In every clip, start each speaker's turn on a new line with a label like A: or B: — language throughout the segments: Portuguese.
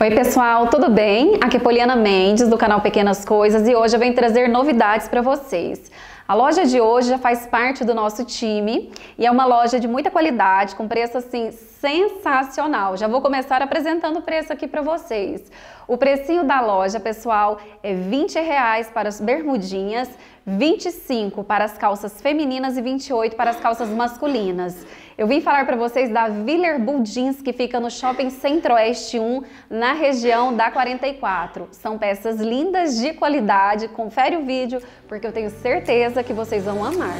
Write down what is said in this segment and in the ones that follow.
A: Oi pessoal, tudo bem? Aqui é Poliana Mendes do canal Pequenas Coisas e hoje eu venho trazer novidades para vocês. A loja de hoje já faz parte do nosso time e é uma loja de muita qualidade, com preço assim sensacional. Já vou começar apresentando o preço aqui para vocês. O precinho da loja, pessoal, é 20 reais para as bermudinhas, 25 para as calças femininas e 28 para as calças masculinas. Eu vim falar para vocês da Viller Bull Jeans, que fica no Shopping Centro-Oeste 1, na região da 44. São peças lindas, de qualidade. Confere o vídeo, porque eu tenho certeza que vocês vão amar.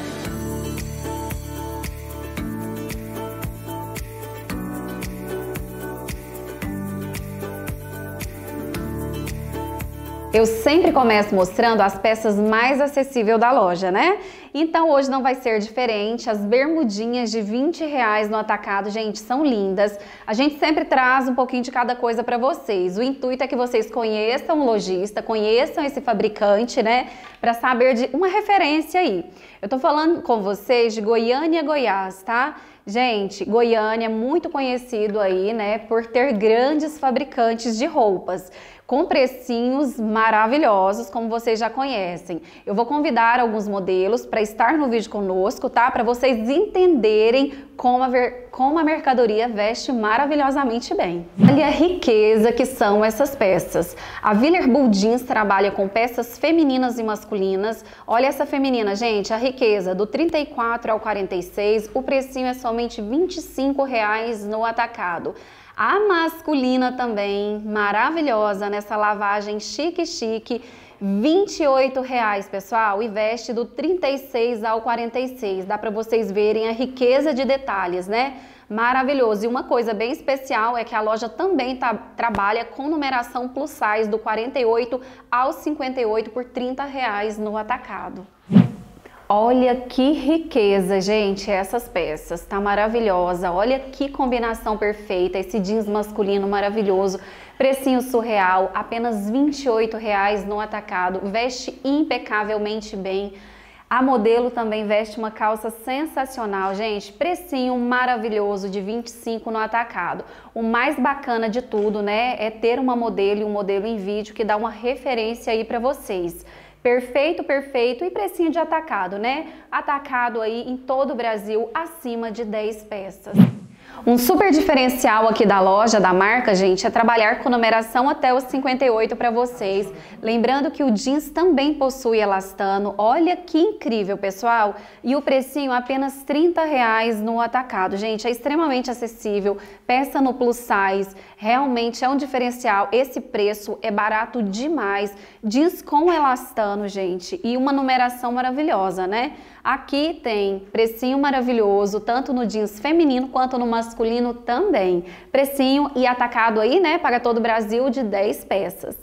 A: Eu sempre começo mostrando as peças mais acessíveis da loja, né? Então hoje não vai ser diferente. As bermudinhas de 20 reais no atacado, gente, são lindas. A gente sempre traz um pouquinho de cada coisa para vocês. O intuito é que vocês conheçam o lojista, conheçam esse fabricante, né? Para saber de uma referência aí. Eu tô falando com vocês de Goiânia, Goiás, tá? Gente, Goiânia é muito conhecido aí, né, por ter grandes fabricantes de roupas com precinhos maravilhosos, como vocês já conhecem. Eu vou convidar alguns modelos para estar no vídeo conosco, tá? Para vocês entenderem como a, ver, como a mercadoria veste maravilhosamente bem. Olha a riqueza que são essas peças. A Viller Bull Jeans trabalha com peças femininas e masculinas. Olha essa feminina, gente, a riqueza do 34 ao 46, o precinho é somente 25 reais no atacado. A masculina também, maravilhosa nessa lavagem chique chique. 28 reais, pessoal, e veste do 36 ao 46. Dá para vocês verem a riqueza de detalhes, né? Maravilhoso. E uma coisa bem especial é que a loja também tá, trabalha com numeração plus size do 48 ao 58 por 30 reais no atacado. Olha que riqueza, gente, essas peças, tá maravilhosa. Olha que combinação perfeita, esse jeans masculino maravilhoso. Precinho surreal, apenas R$ 28,00 no atacado. Veste impecavelmente bem. A modelo também veste uma calça sensacional, gente. Precinho maravilhoso de 25 no atacado. O mais bacana de tudo, né, é ter uma modelo e um modelo em vídeo que dá uma referência aí para vocês. Perfeito, perfeito e precinho de atacado, né? Atacado aí em todo o Brasil acima de 10 peças. Um super diferencial aqui da loja, da marca, gente, é trabalhar com numeração até os 58 para vocês. Lembrando que o jeans também possui elastano. Olha que incrível, pessoal! E o precinho apenas 30 reais no atacado. Gente, é extremamente acessível. Peça no plus size. Realmente é um diferencial. Esse preço é barato demais. Jeans com elastano, gente. E uma numeração maravilhosa, né? Aqui tem precinho maravilhoso, tanto no jeans feminino quanto no masculino também. Precinho e atacado aí, né, para todo o Brasil de 10 peças.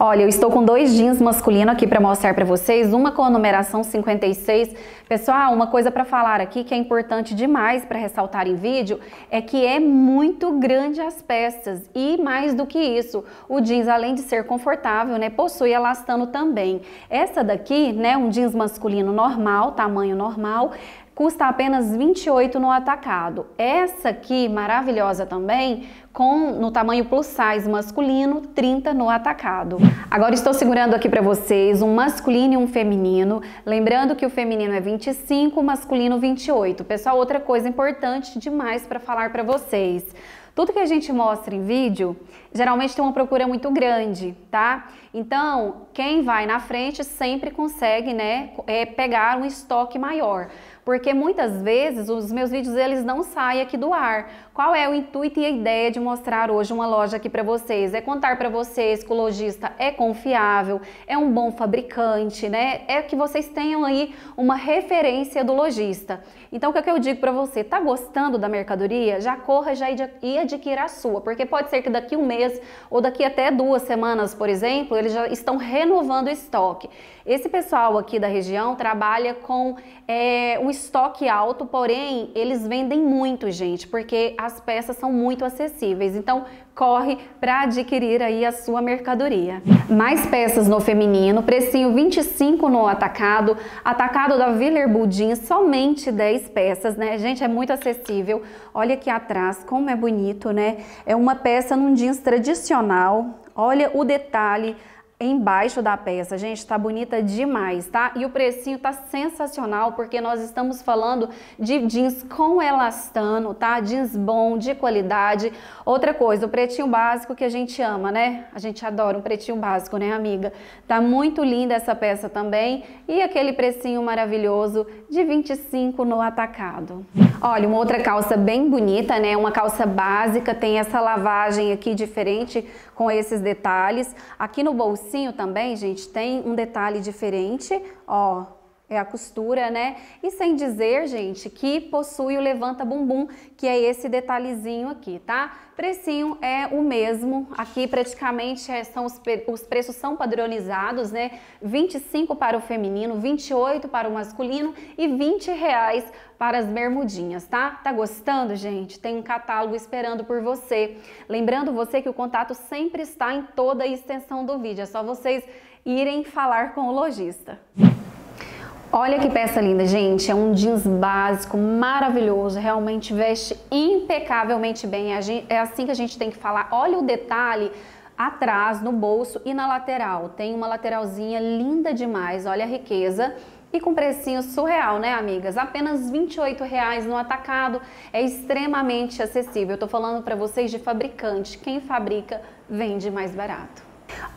A: Olha, eu estou com dois jeans masculino aqui para mostrar para vocês, uma com a numeração 56. Pessoal, uma coisa para falar aqui que é importante demais para ressaltar em vídeo é que é muito grande as peças e mais do que isso, o jeans além de ser confortável, né, possui elastano também. Essa daqui, né, um jeans masculino normal, tamanho normal, custa apenas 28 no atacado. Essa aqui, maravilhosa também, com no tamanho plus size masculino, 30 no atacado. Agora estou segurando aqui para vocês um masculino e um feminino, lembrando que o feminino é 25, o masculino 28. Pessoal, outra coisa importante demais para falar para vocês. Tudo que a gente mostra em vídeo, geralmente tem uma procura muito grande, tá? Então, quem vai na frente sempre consegue, né, é, pegar um estoque maior porque muitas vezes os meus vídeos eles não saem aqui do ar. Qual é o intuito e a ideia de mostrar hoje uma loja aqui para vocês? É contar para vocês que o lojista é confiável, é um bom fabricante, né? É que vocês tenham aí uma referência do lojista. Então o que, é que eu digo para você? Tá gostando da mercadoria? Já corra já e adquira a sua, porque pode ser que daqui um mês ou daqui até duas semanas, por exemplo, eles já estão renovando o estoque. Esse pessoal aqui da região trabalha com é, um estoque alto, porém eles vendem muito, gente, porque as peças são muito acessíveis. Então corre para adquirir aí a sua mercadoria. Mais peças no feminino, precinho 25 no atacado, atacado da Viller Budin, somente 10 peças, né? Gente, é muito acessível. Olha aqui atrás como é bonito, né? É uma peça num jeans tradicional. Olha o detalhe embaixo da peça. Gente, tá bonita demais, tá? E o precinho tá sensacional porque nós estamos falando de jeans com elastano, tá? Jeans bom, de qualidade. Outra coisa, o pretinho básico que a gente ama, né? A gente adora um pretinho básico, né, amiga? Tá muito linda essa peça também e aquele precinho maravilhoso de 25 no atacado. Olha, uma outra calça bem bonita, né? Uma calça básica, tem essa lavagem aqui diferente com esses detalhes. Aqui no bolsinho também, gente, tem um detalhe diferente, ó, é a costura, né? E sem dizer, gente, que possui o levanta bumbum, que é esse detalhezinho aqui, tá? Precinho é o mesmo, aqui praticamente é, são os, os preços são padronizados, né? 25 para o feminino, 28 para o masculino e 20 reais para as bermudinhas, tá? Tá gostando, gente? Tem um catálogo esperando por você. Lembrando você que o contato sempre está em toda a extensão do vídeo, é só vocês irem falar com o lojista. Olha que peça linda, gente. É um jeans básico, maravilhoso. Realmente veste impecavelmente bem. É assim que a gente tem que falar. Olha o detalhe atrás, no bolso e na lateral. Tem uma lateralzinha linda demais. Olha a riqueza. E com precinho surreal, né, amigas? Apenas R$ 28,00 no atacado. É extremamente acessível. Eu tô falando para vocês de fabricante. Quem fabrica, vende mais barato.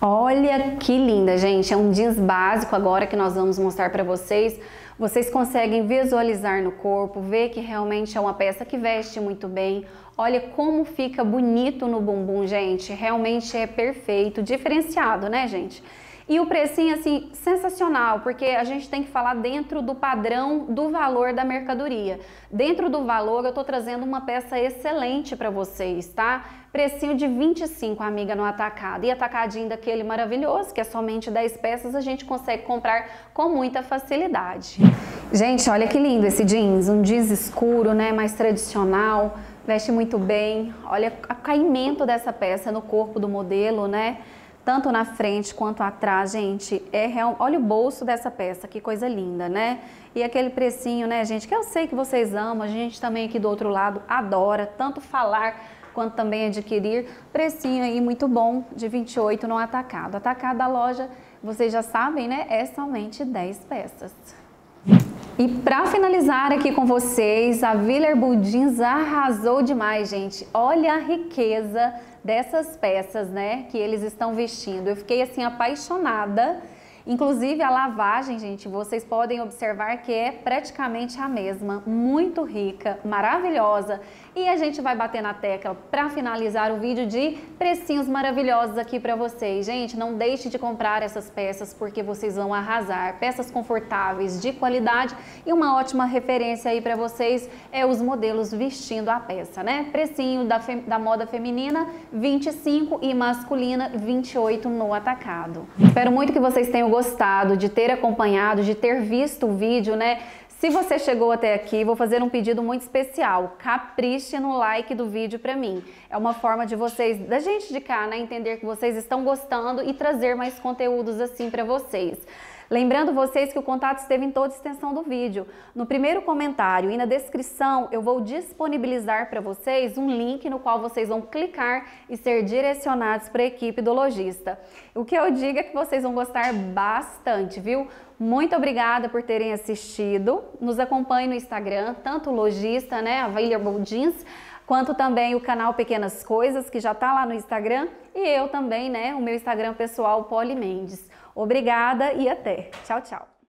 A: Olha que linda, gente. É um jeans básico agora que nós vamos mostrar para vocês. Vocês conseguem visualizar no corpo, ver que realmente é uma peça que veste muito bem. Olha como fica bonito no bumbum, gente. Realmente é perfeito, diferenciado, né, gente? E o precinho, assim, sensacional, porque a gente tem que falar dentro do padrão do valor da mercadoria. Dentro do valor, eu tô trazendo uma peça excelente para vocês, tá? Precinho de 25, amiga, no atacado. E atacadinho daquele maravilhoso, que é somente 10 peças, a gente consegue comprar com muita facilidade. Gente, olha que lindo esse jeans. Um jeans escuro, né, mais tradicional. Veste muito bem. Olha o caimento dessa peça no corpo do modelo, né? Tanto na frente quanto atrás, gente, é real... olha o bolso dessa peça, que coisa linda, né? E aquele precinho, né, gente, que eu sei que vocês amam, a gente também aqui do outro lado adora, tanto falar quanto também adquirir. Precinho aí muito bom, de 28 no atacado. Atacado da loja, vocês já sabem, né, é somente 10 peças. E para finalizar aqui com vocês, a Viller Budins arrasou demais, gente. Olha a riqueza dessas peças, né, que eles estão vestindo. Eu fiquei assim apaixonada Inclusive a lavagem, gente, vocês podem observar que é praticamente a mesma, muito rica, maravilhosa. E a gente vai bater na tecla para finalizar o vídeo de precinhos maravilhosos aqui para vocês. Gente, não deixe de comprar essas peças porque vocês vão arrasar. Peças confortáveis, de qualidade e uma ótima referência aí para vocês é os modelos vestindo a peça, né? Precinho da, da moda feminina 25 e masculina 28 no atacado. Espero muito que vocês tenham gostado, de ter acompanhado, de ter visto o vídeo, né? Se você chegou até aqui, vou fazer um pedido muito especial. Capriche no like do vídeo para mim. É uma forma de vocês, da gente de cá, né, entender que vocês estão gostando e trazer mais conteúdos assim para vocês. Lembrando vocês que o contato esteve em toda a extensão do vídeo. No primeiro comentário e na descrição eu vou disponibilizar para vocês um link no qual vocês vão clicar e ser direcionados para a equipe do lojista. O que eu digo é que vocês vão gostar bastante, viu? Muito obrigada por terem assistido. Nos acompanhe no Instagram, tanto o lojista, né, Available Jeans, quanto também o canal Pequenas Coisas, que já está lá no Instagram, e eu também, né, o meu Instagram pessoal, Poli Mendes. Obrigada e até. Tchau, tchau.